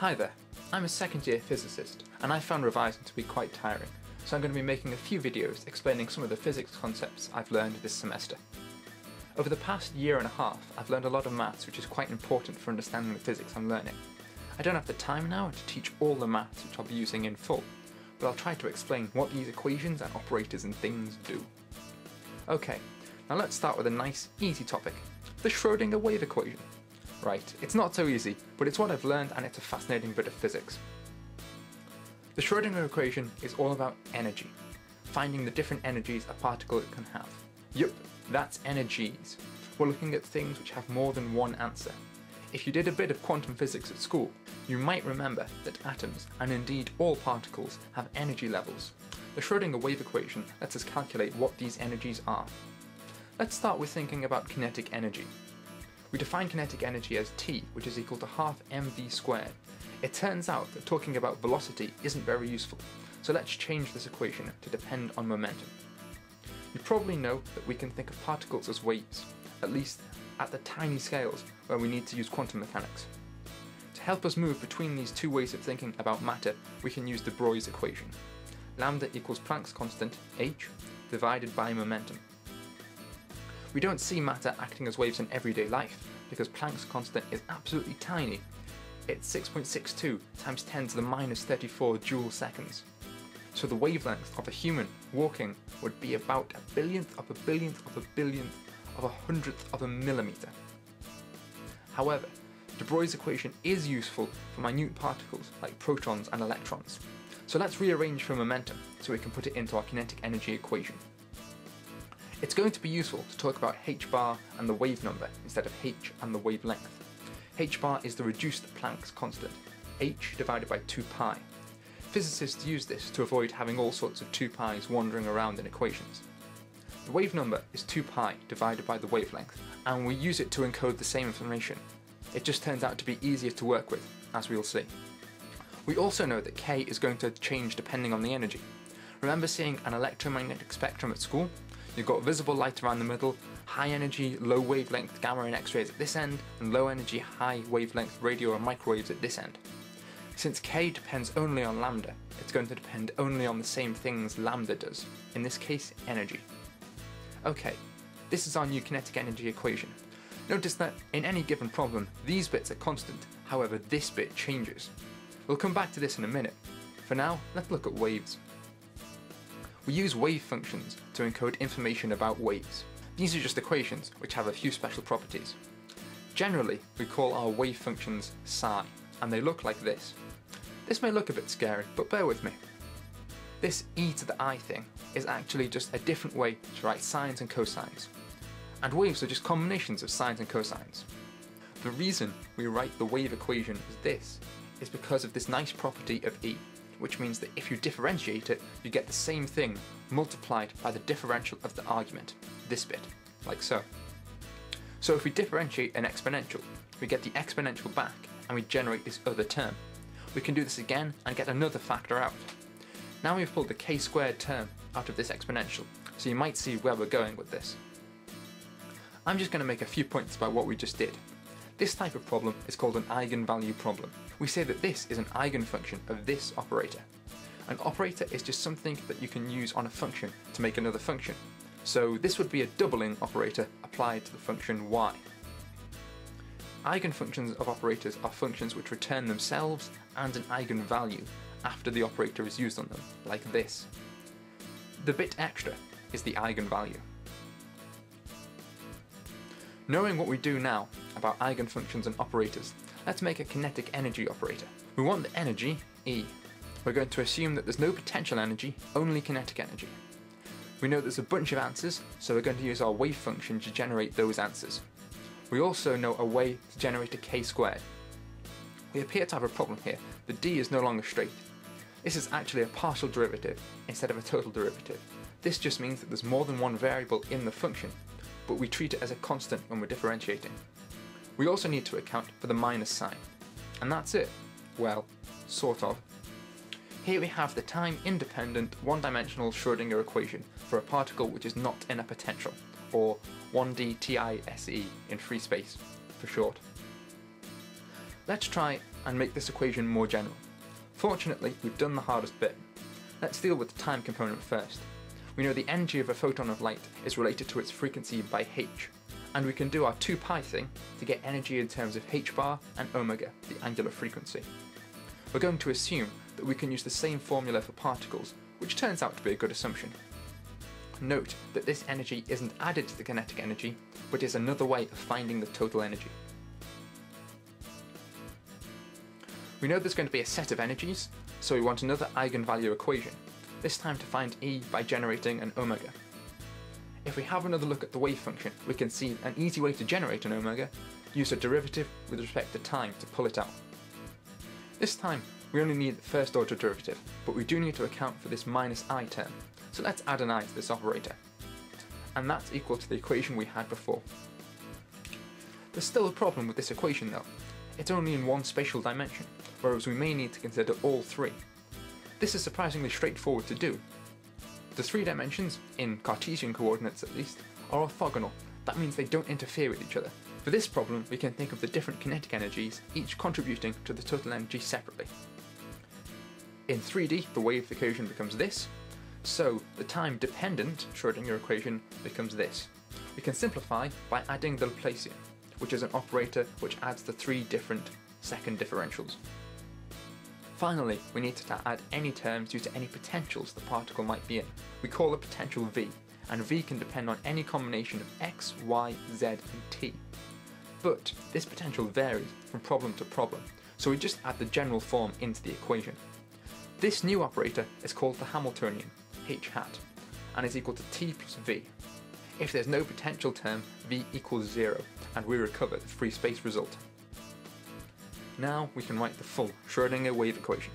Hi there, I'm a second year physicist and I found revising to be quite tiring, so I'm going to be making a few videos explaining some of the physics concepts I've learned this semester. Over the past year and a half, I've learned a lot of maths which is quite important for understanding the physics I'm learning. I don't have the time now to teach all the maths which I'll be using in full, but I'll try to explain what these equations and operators and things do. Okay, now let's start with a nice, easy topic, the Schrödinger wave equation. Right, it's not so easy, but it's what I've learned and it's a fascinating bit of physics. The Schrödinger equation is all about energy, finding the different energies a particle can have. Yup, that's energies. We're looking at things which have more than one answer. If you did a bit of quantum physics at school, you might remember that atoms, and indeed all particles, have energy levels. The Schrödinger wave equation lets us calculate what these energies are. Let's start with thinking about kinetic energy. We define kinetic energy as T, which is equal to half mv squared. It turns out that talking about velocity isn't very useful, so let's change this equation to depend on momentum. You probably know that we can think of particles as waves, at least at the tiny scales where we need to use quantum mechanics. To help us move between these two ways of thinking about matter, we can use de Broglie's equation. Lambda equals Planck's constant, h, divided by momentum. We don't see matter acting as waves in everyday life, because Planck's constant is absolutely tiny. It's 6.62 times 10 to the minus 34 joule seconds. So the wavelength of a human walking would be about a billionth of a billionth of a billionth of a hundredth of a millimeter. However, de Broglie's equation is useful for minute particles like protons and electrons. So let's rearrange for momentum so we can put it into our kinetic energy equation. It's going to be useful to talk about h bar and the wave number instead of h and the wavelength. h bar is the reduced Planck's constant, h divided by 2 pi. Physicists use this to avoid having all sorts of 2 pi's wandering around in equations. The wave number is 2 pi divided by the wavelength, and we use it to encode the same information. It just turns out to be easier to work with, as we'll see. We also know that k is going to change depending on the energy. Remember seeing an electromagnetic spectrum at school? You've got visible light around the middle, high energy, low wavelength gamma and x-rays at this end, and low energy, high wavelength radio and microwaves at this end. Since k depends only on lambda, it's going to depend only on the same things lambda does, in this case energy. Okay, this is our new kinetic energy equation. Notice that in any given problem, these bits are constant, however this bit changes. We'll come back to this in a minute. For now, let's look at waves. We use wave functions to encode information about waves. These are just equations which have a few special properties. Generally, we call our wave functions psi, and they look like this. This may look a bit scary, but bear with me. This e to the i thing is actually just a different way to write sines and cosines. And waves are just combinations of sines and cosines. The reason we write the wave equation as this is because of this nice property of e, which means that if you differentiate it, you get the same thing multiplied by the differential of the argument, this bit, like so. So if we differentiate an exponential, we get the exponential back and we generate this other term. We can do this again and get another factor out. Now we've pulled the k squared term out of this exponential, so you might see where we're going with this. I'm just going to make a few points about what we just did. This type of problem is called an eigenvalue problem. We say that this is an eigenfunction of this operator. An operator is just something that you can use on a function to make another function. So this would be a doubling operator applied to the function y. Eigenfunctions of operators are functions which return themselves and an eigenvalue after the operator is used on them, like this. The bit extra is the eigenvalue. Knowing what we do now about eigenfunctions and operators, let's make a kinetic energy operator. We want the energy, E. We're going to assume that there's no potential energy, only kinetic energy. We know there's a bunch of answers, so we're going to use our wave function to generate those answers. We also know a way to generate a k squared. We appear to have a problem here, the d is no longer straight. This is actually a partial derivative instead of a total derivative. This just means that there's more than one variable in the function, but we treat it as a constant when we're differentiating. We also need to account for the minus sign. And that's it. Well, sort of. Here we have the time-independent, one-dimensional Schrödinger equation for a particle which is not in a potential, or 1D TISE in free space, for short. Let's try and make this equation more general. Fortunately, we've done the hardest bit. Let's deal with the time component first. We know the energy of a photon of light is related to its frequency by h, and we can do our 2 pi thing to get energy in terms of h bar and omega, the angular frequency. We're going to assume that we can use the same formula for particles, which turns out to be a good assumption. Note that this energy isn't added to the kinetic energy, but is another way of finding the total energy. We know there's going to be a set of energies, so we want another eigenvalue equation, this time to find E by generating an omega. If we have another look at the wave function, we can see an easy way to generate an omega, use a derivative with respect to time to pull it out. This time, we only need the first order derivative, but we do need to account for this minus i term, so let's add an i to this operator. And that's equal to the equation we had before. There's still a problem with this equation though. It's only in one spatial dimension, whereas we may need to consider all three. This is surprisingly straightforward to do. The three dimensions, in Cartesian coordinates at least, are orthogonal. That means they don't interfere with each other. For this problem, we can think of the different kinetic energies, each contributing to the total energy separately. In 3D, the wave equation becomes this, so the time-dependent Schrödinger equation becomes this. We can simplify by adding the Laplacian, which is an operator which adds the three different second differentials. Finally, we need to add any terms due to any potentials the particle might be in. We call the potential V, and V can depend on any combination of x, y, z, and t. But this potential varies from problem to problem, so we just add the general form into the equation. This new operator is called the Hamiltonian, h hat, and is equal to t plus v. If there's no potential term, v equals zero, and we recover the free space result. Now we can write the full Schrödinger wave equation.